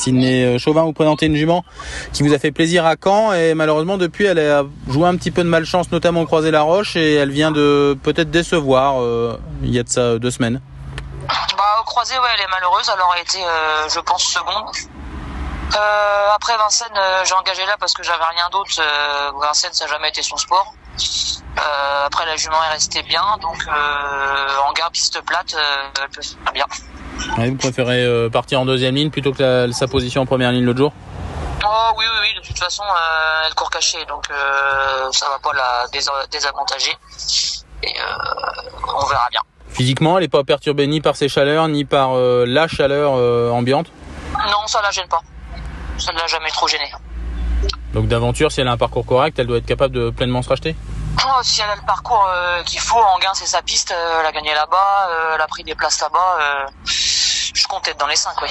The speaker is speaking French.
Sydney Chauvin, vous présentez une jument qui vous a fait plaisir à Caen et malheureusement depuis elle a joué un petit peu de malchance, notamment au croisé la roche et elle vient de peut-être décevoir il y a de ça deux semaines. Bah, au croisé, ouais, elle est malheureuse. Elle aurait été, je pense, seconde. Euh, après Vincennes, euh, j'ai engagé là parce que j'avais rien d'autre. Euh, Vincennes, ça n'a jamais été son sport. Euh, après, la jument est restée bien, donc en gare piste plate, elle peut faire bien. Vous préférez partir en deuxième ligne plutôt que sa position en première ligne l'autre jour? Oh oui, oui, oui. De toute façon, elle court cachée, donc ça va pas la désavantager. Et on verra bien. Physiquement, elle n'est pas perturbée ni par ses chaleurs, ni par la chaleur ambiante? Non, ça la gêne pas ça ne l'a jamais trop gêné. Donc d'aventure, si elle a un parcours correct, elle doit être capable de pleinement se racheter? Oh, Si elle a le parcours euh, qu'il faut, en gain c'est sa piste, euh, elle a gagné là-bas, euh, elle a pris des places là-bas, compte être dans les 5, oui.